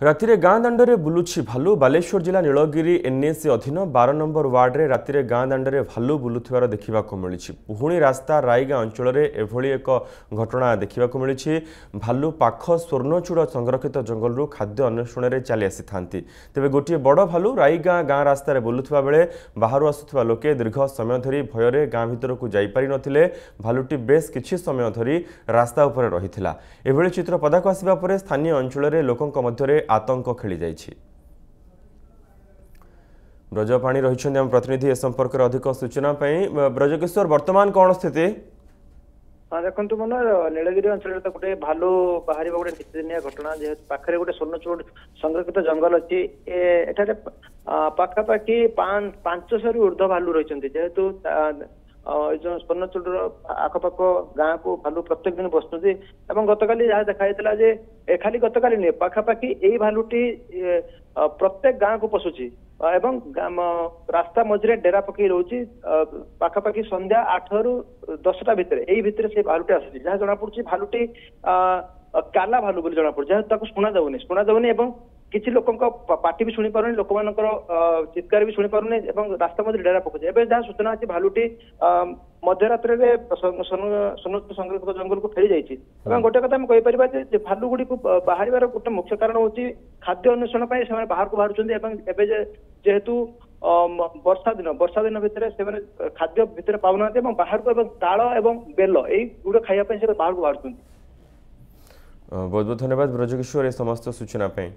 ରାତିରେ ଗାଁ ଦାଣ୍ଡରେ ବୁଲୁଛି ଭାଲୁ। ବାଲେଶ୍ୱର ଜିଲ୍ଲା ନୀଳଗିରି ଏନ୍ଏସି ଅଧୀନ ବାର ନମ୍ବର ୱାର୍ଡରେ ରାତିରେ ଗାଁ ଦାଣ୍ଡରେ ଭାଲୁ ବୁଲୁଥିବାର ଦେଖିବାକୁ ମିଳିଛି। ପୁହୁଣି ରାସ୍ତା ରାଇଗାଁ ଅଞ୍ଚଳରେ ଏଭଳି ଏକ ଘଟଣା ଦେଖିବାକୁ ମିଳିଛି। ଭାଲୁ ପାଖ ସ୍ୱର୍ଣ୍ଣଚୂଡ଼ ସଂରକ୍ଷିତ ଜଙ୍ଗଲରୁ ଖାଦ୍ୟ ଅନ୍ୱେଷଣରେ ଚାଲି ଆସିଥାନ୍ତି। ତେବେ ଗୋଟିଏ ବଡ଼ ଭାଲୁ ରାଇଗାଁ ଗାଁ ରାସ୍ତାରେ ବୁଲୁଥିବା ବେଳେ ବାହାରୁ ଆସୁଥିବା ଲୋକେ ଦୀର୍ଘ ସମୟ ଧରି ଭୟରେ ଗାଁ ଭିତରକୁ ଯାଇପାରିନଥିଲେ ଭାଲୁଟି ବେଶ୍ କିଛି ସମୟ ଧରି ରାସ୍ତା ଉପରେ ରହିଥିଲା। ଏଭଳି ଚିତ୍ର ପଦାକୁ ଆସିବା ପରେ ସ୍ଥାନୀୟ ଅଞ୍ଚଳରେ ଲୋକଙ୍କ ମଧ୍ୟରେ ଆତଙ୍କ ଖେଳିଯାଇଛି। ବ୍ରଜପାଣି ରହିଛନ୍ତି ଆମ ପ୍ରତିନିଧି ଏ ସମ୍ପର୍କରେ ଅଧିକ ସୂଚନା ପାଇଁ। ବ୍ରଜକିଶୋର ବର୍ତ୍ତମାନ କ'ଣ ସ୍ଥିତି? ଦେଖନ୍ତୁ ମନ ନୀଳଗିରି ଅଞ୍ଚଳରେ ତ ଗୋଟେ ଭାଲୁ ବାହାରିବା ଗୋଟେ ନିତିଦିନିଆ ଘଟଣା ଯେହେତୁ ପାଖରେ ଗୋଟେ ସ୍ୱର୍ଣ୍ଣଚୂଡ଼ ସଂରକ୍ଷିତ ଜଙ୍ଗଲ ଅଛି। ଏଠାରେ ପାଖାପାଖି ପାଞ୍ଚଶହରୁ ଉର୍ଦ୍ଧ୍ୱ ଭାଲୁ ରହିଛନ୍ତି। ଯେହେତୁ ଏଇ ଯୋଉ ସ୍ୱର୍ଣ୍ଣଚୂଡ଼ର ଆଖପାଖ ଗାଁକୁ ଭାଲୁ ପ୍ରତ୍ୟେକ ଦିନ ବସୁଛନ୍ତି ଏବଂ ଗତକାଲି ଯାହା ଦେଖାଯାଇଥିଲା ଯେ ଖାଲି ଗତକାଲି ନୁହେଁ ପାଖାପାଖି ଏଇ ଭାଲୁଟି ପ୍ରତ୍ୟେକ ଗାଁକୁ ପଶୁଛି। ଏବଂ ରାସ୍ତା ମଝିରେ ଡେରା ପକେଇ ରହୁଛି ପାଖାପାଖି ସନ୍ଧ୍ୟା ଆଠରୁ ଦଶଟା ଭିତରେ ଏଇ ଭିତରେ ସେ ଭାଲୁଟି ଆସୁଛି। ଯାହା ଜଣାପଡୁଛି ଭାଲୁଟି କାଲା ଭାଲୁ ବୋଲି ଜଣାପଡୁଛି। ଯାହା ତାକୁ ଶୁଣା ଯାଉନି ଶୁଣା ଯାଉନି ଏବଂ କିଛି ଲୋକଙ୍କ ପାଟି ବି ଶୁଣି ପାରୁନି ଲୋକମାନଙ୍କର ଚିତ୍କାର ବି ଶୁଣି ପାରୁନି ଏବଂ ରାସ୍ତା ମଧ୍ୟରେ ଡେରା ପକାଉଛି। ଏବେ ଯାହା ସୂଚନା ଅଛି ଭାଲୁଟି ମଧ୍ୟରାତ୍ରିରେ ସଂରକ୍ଷିତ ଜଙ୍ଗଲକୁ ଫେରି ଯାଇଛି ଏବଂ ଗୋଟେ କଥା ଆମେ କହିପାରିବା ଯେ ଭାଲୁ ଗୁଡିକୁ ବାହାରିବାର ଗୋଟେ ମୁଖ୍ୟ କାରଣ ହଉଛି ଖାଦ୍ୟ ଅନ୍ୱେଷଣ ପାଇଁ ସେମାନେ ବାହାରକୁ ବାହାରୁଛନ୍ତି ଏବଂ ଏବେ ଯେହେତୁ ବର୍ଷା ଦିନ ବର୍ଷା ଦିନ ଭିତରେ ସେମାନେ ଖାଦ୍ୟ ଭିତରେ ପାଉନାହାନ୍ତି ଏବଂ ବାହାରକୁ ଏବଂ ତାଳ ଏବଂ ବେଲ ଏଇ ଗୁଡ ଖାଇବା ପାଇଁ ସେ ବାହାରକୁ ବାହାରୁଛନ୍ତି। ବହୁତ ବହୁତ ଧନ୍ୟବାଦ ବ୍ରଜକିଶୋର ଏ ସମସ୍ତ ସୂଚନା ପାଇଁ।